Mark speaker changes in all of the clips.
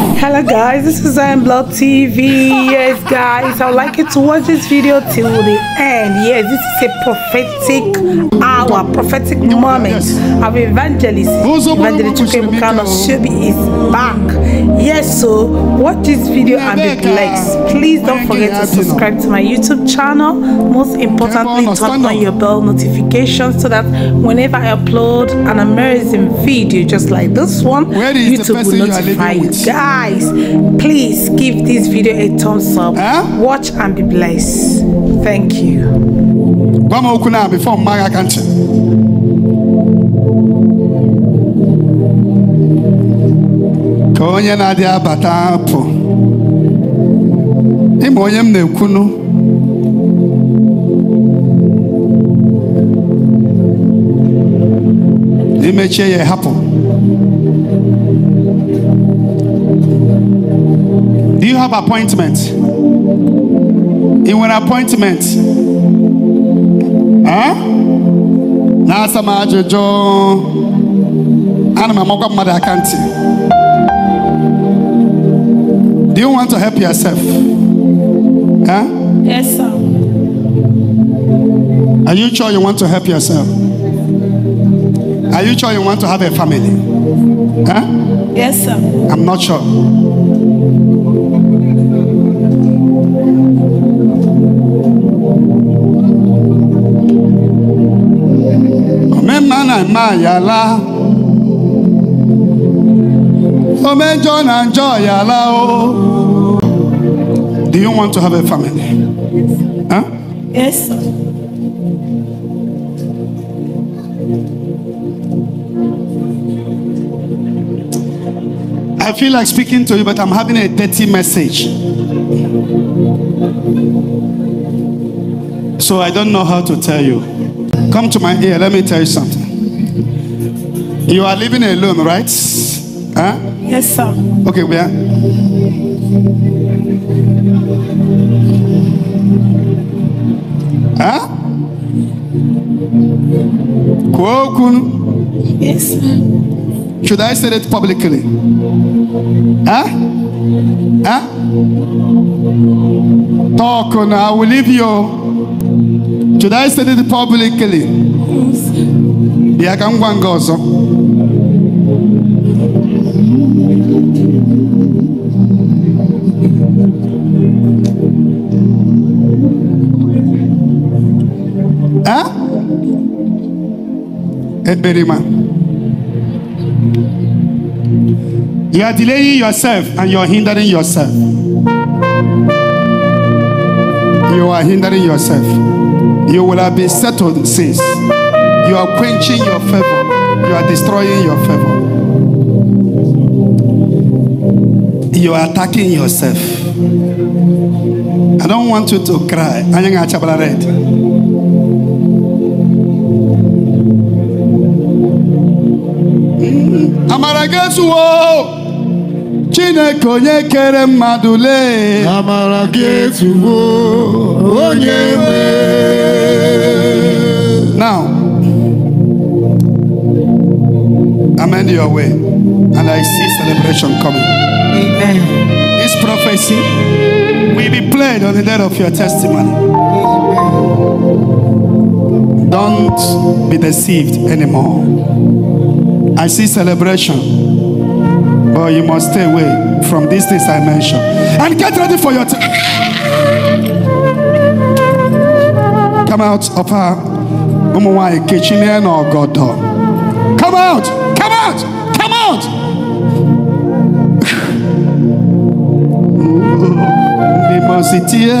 Speaker 1: Hello guys, this is Zion Blood TV. Yes guys, I would like you to watch this video till the end. Yes, this is a prophetic hour, prophetic moment of evangelist. Evangelist Chukemukano Shobi is back. Yes, so watch this video and be blessed. Please don't forget to subscribe to my YouTube channel. Most importantly, turn on your bell notifications so that whenever I upload an amazing video just like this one, YouTube will notify you. Guys, please give this video a thumbs up.
Speaker 2: Huh?
Speaker 1: Watch and be blessed. Thank you.
Speaker 2: m okwu na bifo mma gị aka ntị ka onye na-adị abata apụ ịma onye m na-ekwunu imechie ya hapụ you have appointment You want appointment Ah? na-asa m ajụjụ ana m amakwa mmadụ aka ntị do you want to help yourself huh?
Speaker 1: Yes, sir.
Speaker 2: are you sure you want to help yourself are you sure you want to have a family huh?
Speaker 1: Yes, sir.
Speaker 2: i'm not sure omemma na mma yala omejọ na njọ yala o do you want to have a family huh?
Speaker 1: Yes.
Speaker 2: I feel like speaking to you, but I'm having a dirty message. So I don't know how to tell you. Come to my ear, let me tell you something. You are living alone, right? Huh?
Speaker 1: Yes, sir.
Speaker 2: Okay, where? Huh? Kwuo okwu.
Speaker 1: Yes, sir.
Speaker 2: Should I say it publicly? Huh? Huh? Talk on, I will leave you. Should I say it publicly? Bịa ka m gwa nga ọzọ. Huh? Eberima. You are delaying yourself and you are hindering yourself. You are hindering yourself. You will have been settled since. You are quenching your favor. You are destroying your favor. You are attacking yourself. I don't want you to cry. Anya nga achabala red. Amara ga-ezuwo Chineke onye kere mmadụ lee
Speaker 3: amara gị ezuwo onye nwe
Speaker 2: Now, I'm in your way, and I see celebration coming.
Speaker 1: Amen.
Speaker 2: This prophecy will be played on the day of your testimony. Don't be deceived anymore. I see celebration, but you must stay away from these things I mentioned. And get ready for your. time. Come out of her. Ụmụ nwanyị kechie n'ọgọdọ. Come out! Come out! Come out! Mọsi tie.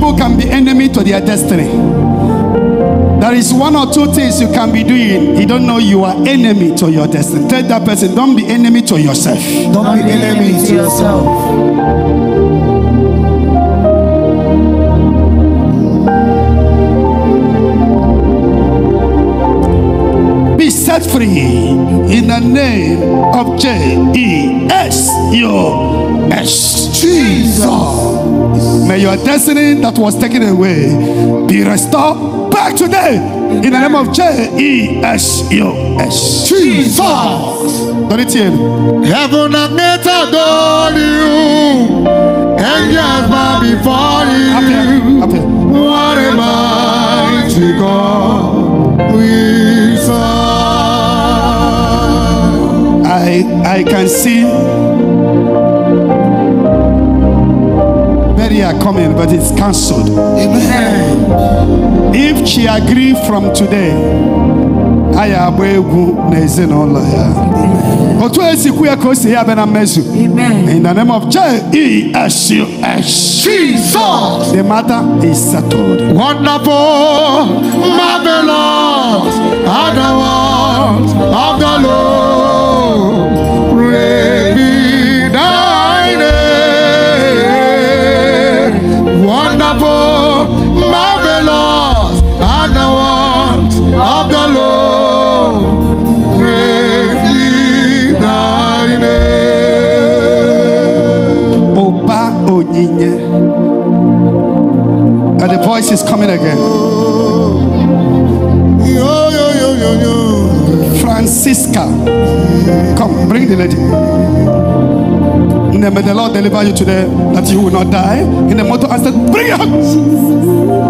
Speaker 2: People can be enemy to their destiny. There is one or two things you can be doing. You don't know you are enemy to your destiny. Tell that person, don't be enemy to yourself.
Speaker 3: don't be enemy to yourself Be
Speaker 2: set free in the name of J E S U S.
Speaker 3: Jesus.
Speaker 2: May your destiny that was taken away be restored back today in the name of J E S U S.
Speaker 3: Jesus.
Speaker 2: Don't it hear?
Speaker 3: Heaven and earth adore you. Angels bow before
Speaker 2: Up here, up here.
Speaker 3: What a mighty God we serve.
Speaker 2: I I can see coming, but it's cancelled.
Speaker 3: Amen.
Speaker 2: If she agree from today, anyị agba egwu n'ezinụlọ ya. Otu esikwu ya ka o si ya bịa na mmezu. In the name of J-E-S-U-S.
Speaker 3: Jesus.
Speaker 2: The matter is settled.
Speaker 3: Wonderful, marvelous, are the works of the Lord. Of the Lord. Praise thy name.
Speaker 2: Oba Onyinye. And the voice is coming again. Francisca. Come, bring the lady. May the Lord deliver you today that you will not die. In the motto, I said, bring your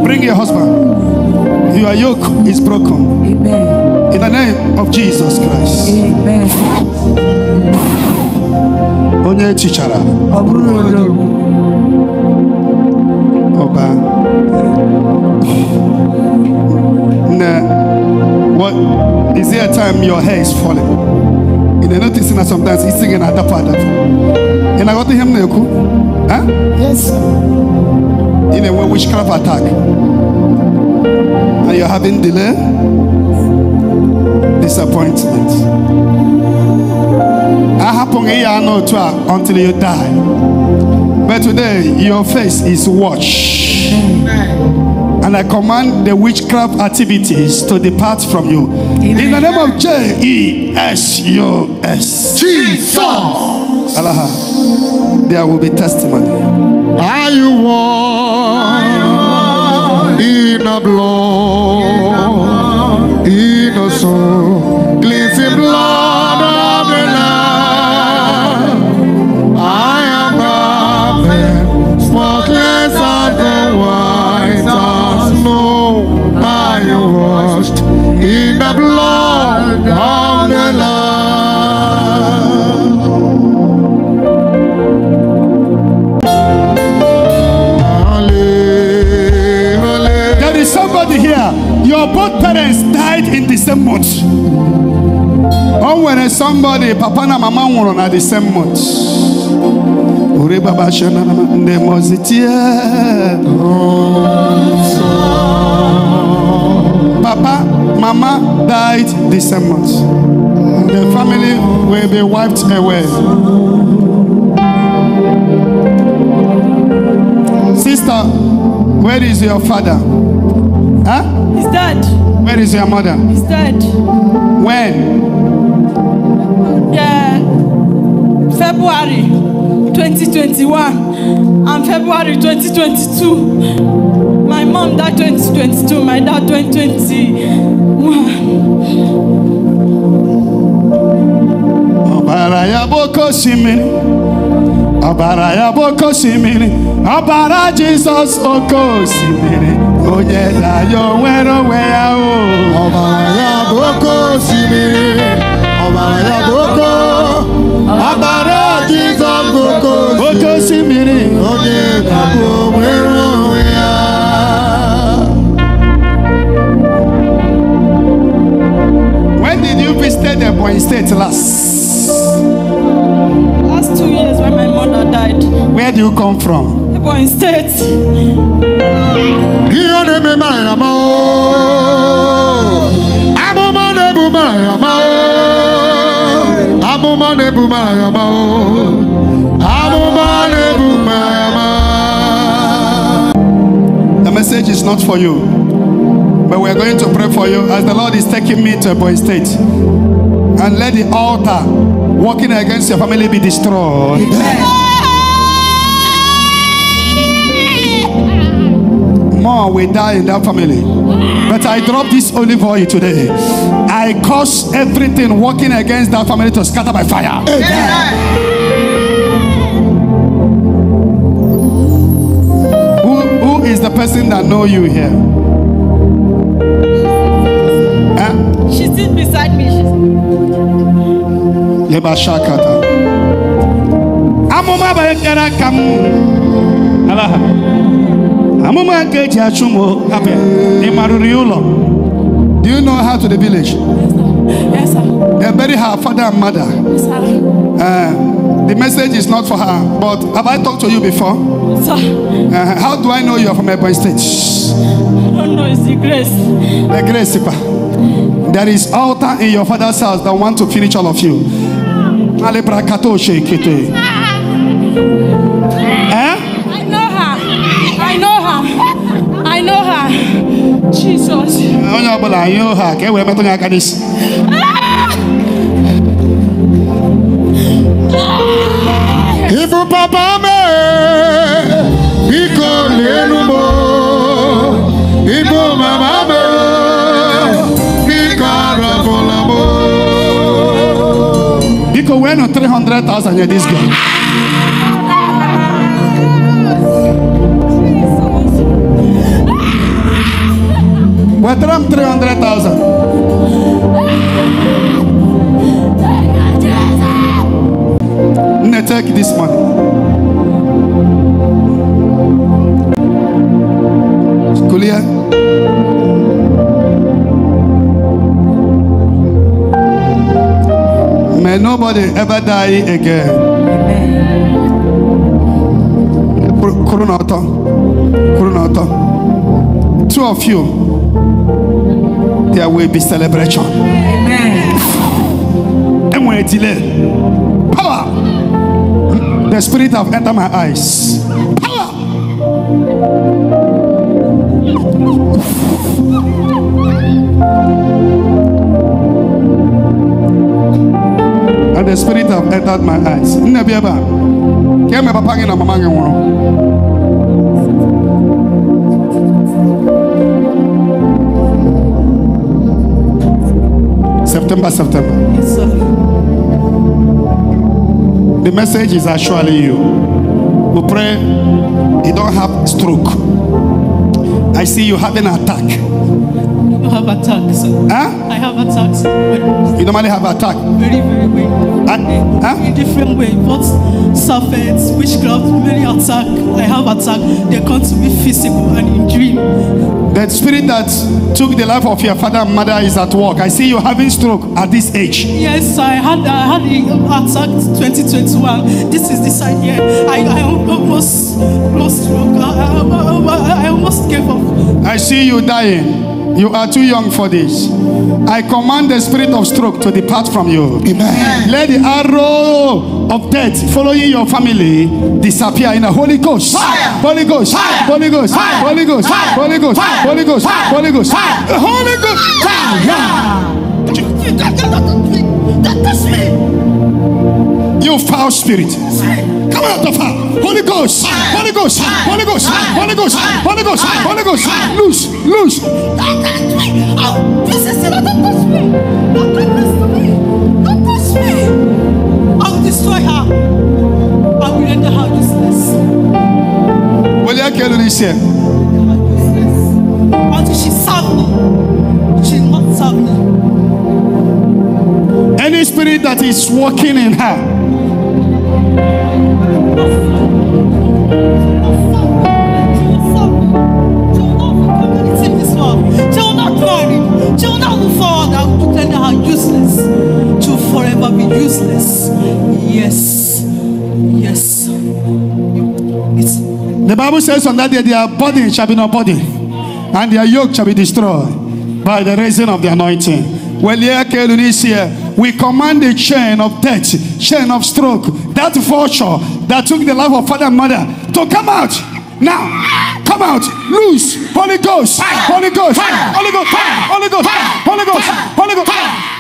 Speaker 2: bring your husband. Your yoke is broken.
Speaker 4: Amen.
Speaker 2: In the name of Jesus Christ.
Speaker 4: Amen.
Speaker 2: Onye chichara
Speaker 4: Ọ bụrụ odogwu.
Speaker 2: ọba. Nne, what is there a time your hair is falling? In the noticing that sometimes he's singing at that part And I got to him na-ekwu. Huh?
Speaker 3: Yes.
Speaker 2: in a witchcraft attack and you're having delay? Disappointment. Ya n'otu a until you die. But today your face is washed. And I command the witchcraft activities to depart from you. In the name of J E S U S.
Speaker 3: Jesus.
Speaker 2: Allah there will be testimony.
Speaker 3: Are you warm in the
Speaker 2: papa na mama nwụrụ na the same month. Ore baba shana na ndị mozitie. Papa, mama died the same month. The family will be wiped away. Sister, where is your father? Huh?
Speaker 5: He's dead.
Speaker 2: Where is your mother?
Speaker 5: He's dead.
Speaker 2: When?
Speaker 5: Yeah. February 2021 and February 2022. My mom died 2022. My dad 2021.
Speaker 2: Ọbara ya bụ oke osimiri. Ọbara ya bụ oke osimiri. Ọbara Jizọs oke osimiri. Onye na-ya onwere onwe ya o.
Speaker 3: ọbara ya bụ oke osimiri ọbara ya bụ oke ọbara jizọs bụ oke
Speaker 2: Oke
Speaker 3: osimiri
Speaker 2: osimiri.
Speaker 3: onye ga-abụ onwere onwe ya
Speaker 2: When did you visit the Ebonyi State last?
Speaker 5: Last two years when my mother died.
Speaker 2: Where do you come from?
Speaker 5: Ebonyi State.
Speaker 3: ihe ọ na-eme mara ya ma amụma na-ebu mara ya ma amụma na-ebu mara ya amụma na-ebu mara ya
Speaker 2: The message is not for you. But But we're going to pray for you as the Lord is taking me to Ebonyi State. And let the altar working against your family be destroyed. More will die in that family. But I drop this olive oil today. I cause everything working against that family to scatter by fire. Who, who is the person that know you here? Huh?
Speaker 5: She sits beside me. She's
Speaker 2: Yeba shakata. Amụma bekere ka m. Alaha. Amụma nke eji achụ m o, abịa. Ị marụrụ ya ụlọ? Do you know her to the village?
Speaker 5: yes, sir.
Speaker 2: They bury her father and mother.
Speaker 5: Yes, sir.
Speaker 2: Uh, the message is not for her, but have I talked to you before?
Speaker 5: yes, Sir,
Speaker 2: Uh, how do I know you are from Ebonyi State?
Speaker 5: I don't know. It's the grace.
Speaker 2: The grace, Sipa. There is altar in your father's house that want to finish all of you. Alebrakato shekete.
Speaker 5: Know her. Jesus.
Speaker 2: onye ọbụla anyị ha ka e were metụ ya aka n'isi ah!
Speaker 3: Ibu papa me, biko lenu mo. Ibu mama me, biko arapụla mo.
Speaker 2: biko wee nụ 300,000 nye dis girl What am 300,000? Now take this money. Kulia. May nobody ever die again. Amen. Two of you. there will be celebration. Amen. And when it delay, power. The spirit have entered my eyes. Power. And the spirit have entered my eyes. Nebiaba. Kema papa ngina mama ngino. September, September.
Speaker 5: Yes, sir.
Speaker 2: The message is actually you. We pray you don't have stroke. I see you having an attack.
Speaker 5: I have attacks.
Speaker 2: Huh?
Speaker 5: I have attacks.
Speaker 2: You normally have attack.
Speaker 5: very, very, very.
Speaker 2: Huh? Huh?
Speaker 5: In different way, both serpents, witchcraft, many attack. I have attack. They come to me physical and in dream.
Speaker 2: The spirit that took the life of your father and mother is at work. I see you having stroke at this age.
Speaker 5: Yes, I had I had attack 2021. This is the side here. I, I almost lost stroke. I, I, I almost gave up.
Speaker 2: I see you dying. You are too young for this. I command the spirit of stroke to depart from you.
Speaker 3: Amen.
Speaker 2: Let the arrow of death following your family disappear in the Holy Ghost. Holy Ghost. Holy Ghost. Holy Ghost. Holy Ghost. Holy Ghost. Holy Ghost. Holy Ghost. You foul spirit. Come out of her. Holy Ghost. Holy Ghost. Holy Ghost. Holy Ghost. Holy Ghost. Holy Ghost. Loose. Loose.
Speaker 5: Oh, this is it. Don't touch me. Don't do this to me. Don't touch me. I will destroy her. I will render her useless.
Speaker 2: Will you kill this here?
Speaker 5: Until she serve me. She will not serve me.
Speaker 2: Any spirit that is working in her.
Speaker 5: To forever be useless. Yes. Yes. It's
Speaker 2: The Bible says on that day their body shall be not body, and their yoke shall be destroyed by the raising of the anointing. Well, here. We command the chain of death, chain of stroke, that vulture that took the life of father and mother to come out Now, come out. Loose. Holy Ghost. Holy Ghost. Holy Ghost. Holy Ghost. Holy Ghost. Holy Ghost.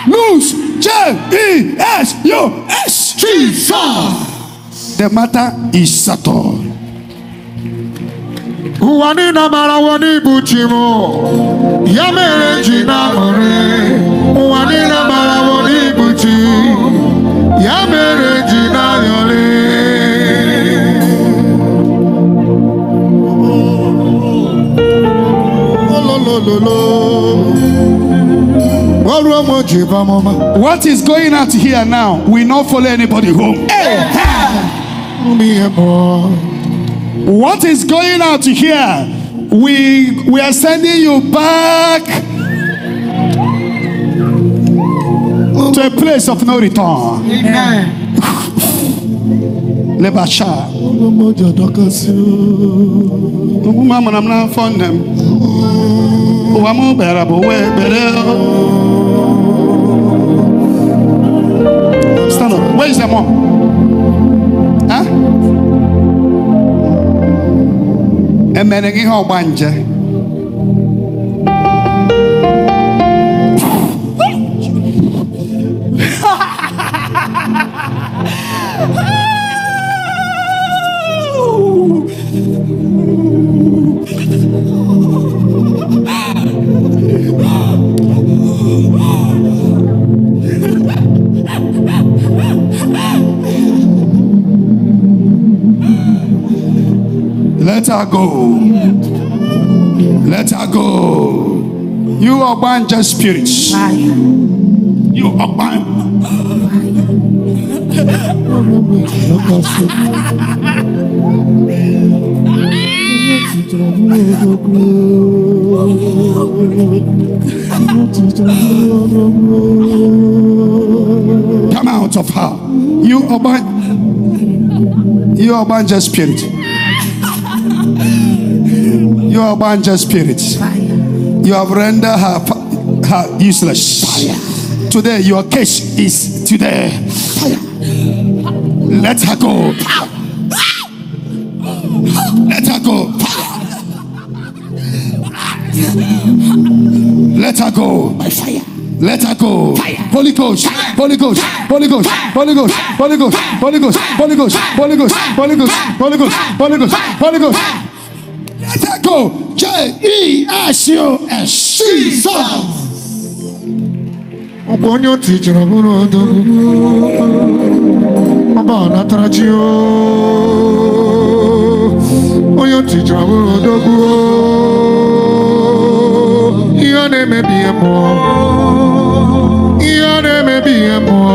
Speaker 2: Loose. J E S U S.
Speaker 3: Jesus.
Speaker 2: The matter is settled.
Speaker 3: ụwa niile mara chi m ya mere ji na-aṅụrị ụwa niile mara ụwa n'ibu chi ya mere
Speaker 2: What is going out here now will not follow anybody home. What is going out here? We we are sending you back to a place of no return. Lebasha.
Speaker 3: ji adọkasị
Speaker 2: Ụmụ amara m n'afọ nne m. Ụwa m bịara bụ wee bere. Stand up. Where is the mom? Huh? Emere gị ihe ọgba nje. Her go. Let her go. You Ogbanje spirits. You Ogban. Come out of her. You Ogban. You Ogbanje spirit. You Ogbanje spirit. You have rendered her, her useless. Today, your case is today. Let her go. Let her go. Let her go. Let her go. Holy Ghost. Holy Ghost. Holy Ghost. Holy Ghost. Holy Ghost. Holy Ghost. Holy Ghost. Holy Ghost. Holy Ghost. Holy Ghost. Holy Ghost. Holy Ghost. Go. J S U S. Jesus.
Speaker 3: ọ bụ onye otu ijere bụrụ odogwu ọba natara chi onye otu ijere bụrụ odogwu ihe ọ na-emebi ihe mmụọ ihe ọ na-emebi ihe mmụọ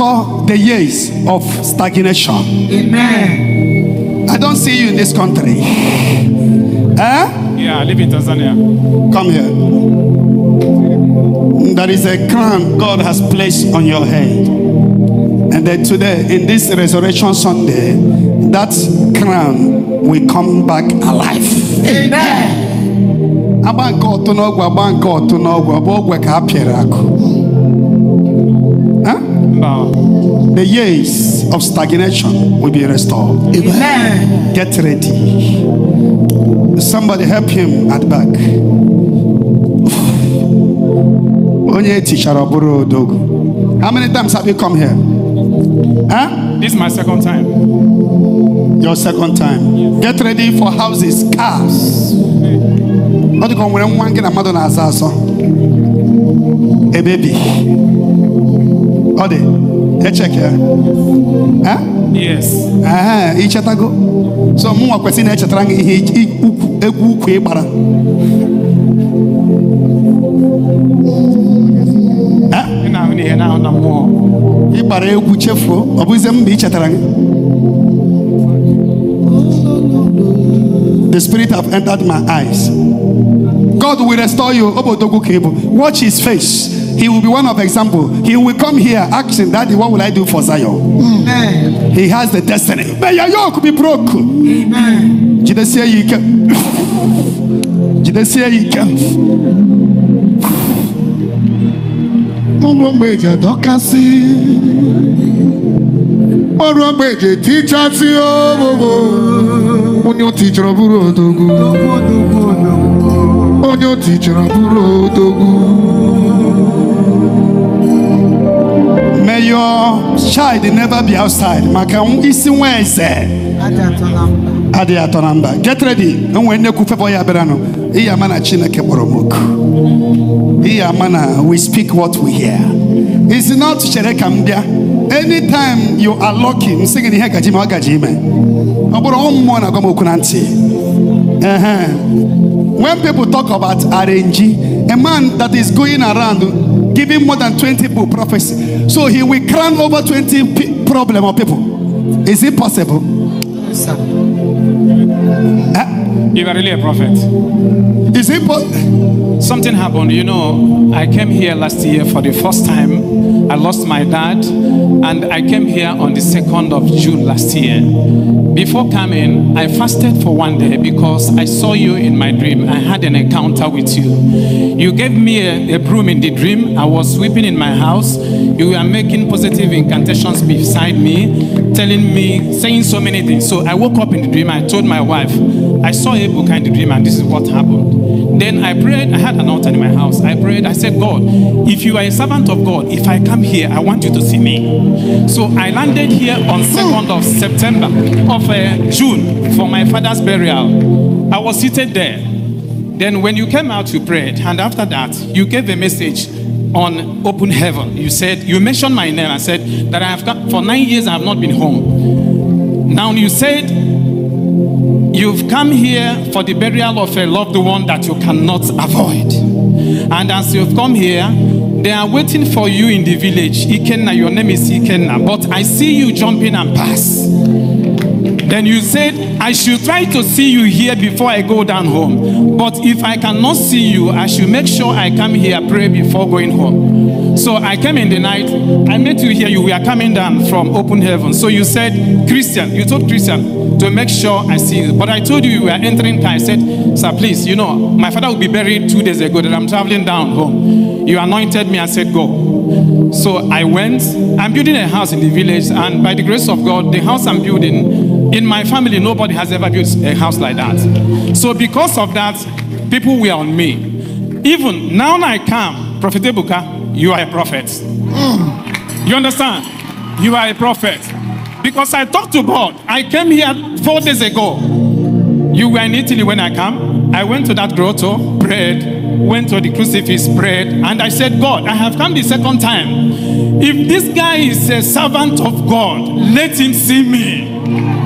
Speaker 2: restore the years of stagnation. Amen. I don't see you in this country. Eh?
Speaker 6: Yeah, I live in Tanzania.
Speaker 2: Come here. There is a crown God has placed on your head. And then today, in this Resurrection Sunday, that crown will come back alive. agba nke ọtụ n'ọgwụ agba nke ọtụ n'ọgwụ ọ bụ ogwe ka a pịara akụ Huh?
Speaker 6: Mba.
Speaker 2: the years of stagnation will be restored Amen. get ready somebody help him at back onye tichara ọ bụrụ odogwu how many times have you come here huh?
Speaker 6: This is my second time.
Speaker 2: your second time get ready for houses cars ọ dị ka o nwere nwa gị na mmadụ a baby. Ọ dị, echek ya.
Speaker 6: Yes.
Speaker 2: Aha, ichetago. So mụ nwa kwesịrị na-echetara gị ihe egwu ukwu ị gbara.
Speaker 6: Ị
Speaker 2: gbara egwu chefuo, ọ bụzie mba ichetara gị. The spirit have entered my eyes. God will restore you. Obodogwu ka ị bụ. Watch his face. He will be one of example. He will come here asking, Daddy, what will I do for Zion? He has the destiny. May your yoke be broken. Jidesie ya ike. Jidesie ya ike.
Speaker 3: Ọrụ mgbe eji adọkasị ọrụ mgbe eji etichasị obobo onye o tichara bụrụ odogwu onye o tichara bụrụ odogwu
Speaker 2: your child never be outside. Maka isi nwa eze. adịghị atọ na mba get ready. Enwere nnekwu fevọ ya bịara nụ iyi ama na chineke kpọrọ m oku. Iyi ama na we speak what we hear. Is not chere ka m bịa. Anytime you are lucky nsị gị na ihe gaji ma ọ gaji ime. Ọ bụrụ mmụọ na-agwa m okwu na ntị. When people talk about arrange a man that is going around giving more than 20 people prophecy so he will crown over 20 pe- problem of people. Is it possible eh?
Speaker 6: You are really a prophet.
Speaker 2: Is it po-
Speaker 6: Something happened. You know, I came here last year for the first time. I lost my dad, and I came here on the 2nd of June last year. Before coming, I fasted for one day because I saw you in my dream. I had an encounter with you. You gave me a, a broom in the dream. I was sweeping in my house. You were making positive incantations beside me, telling me, saying so many things. So I woke up in the dream. I told my wife, I saw a book in the dream, and this is what happened. Then I prayed. I had an altar in my house. I prayed. I said, God, if you are a servant of God, if I come here, I want you to see me. So I landed here on 2nd of September of uh, June for my father's burial. I was seated there. Then when you came out, you prayed, and after that, you gave a message on open heaven. You said you mentioned my name. I said that I have for nine years I have not been home. Now you said You've come here for the burial of a loved one that you cannot avoid. And as you've come here, they are waiting for you in the village. Ikenna, your name is Ikenna, but I see you jumping and pass. Then you said, I should try to see you here before I go down home. But if I cannot see you, I should make sure I come here, pray before going home. So I came in the night. I met you here. You were coming down from open heaven. So you said, Christian, you told Christian to make sure I see you. But I told you you were entering. I said, Sir, please, you know, my father will be buried two days ago that I'm traveling down home. You anointed me and said, Go. So I went. I'm building a house in the village, and by the grace of God, the house I'm building, in my family, nobody has ever built a house like that. So because of that, people were on me. Even now when I come, Prophet Ebuka, you are a prophet. Mm. You understand? You are a prophet. Because I talked to God. I came here four days ago. You were in Italy when I come. I went to that grotto, prayed, went to the crucifix, prayed, and I said, God, I have come the second time. If this guy is a servant of God, let him see me.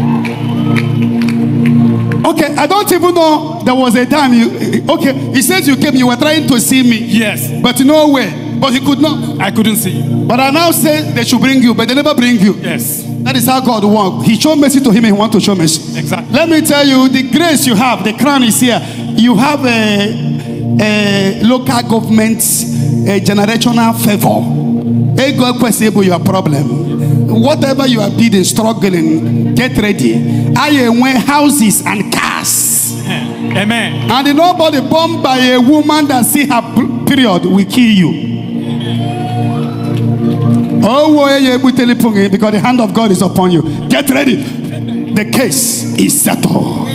Speaker 2: Okay, I don't even know there was a time you. Okay, he says you came, you were trying to see me,
Speaker 6: Yes,
Speaker 2: but no way. But he could not.
Speaker 6: I couldn't see you.
Speaker 2: But I now say they should bring you, but they never bring you.
Speaker 6: Yes,
Speaker 2: That is how God works. He showed mercy to him, and he want to show mercy.
Speaker 6: exactly.
Speaker 2: Let me tell you, the grace you have, the crown is here. You have a, a local government, a generational favor. Ego ekwesịbụ your problem. Whatever you are bidding, struggling, get ready. I win houses and cars.
Speaker 6: Amen.
Speaker 2: And nobody born by a woman that see her period will kill you. Oh, wo eh, ye ebuteli pungi, because the hand of God is upon you. Get ready. The case is settled.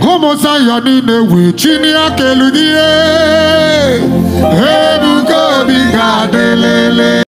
Speaker 3: ụmụ sayọ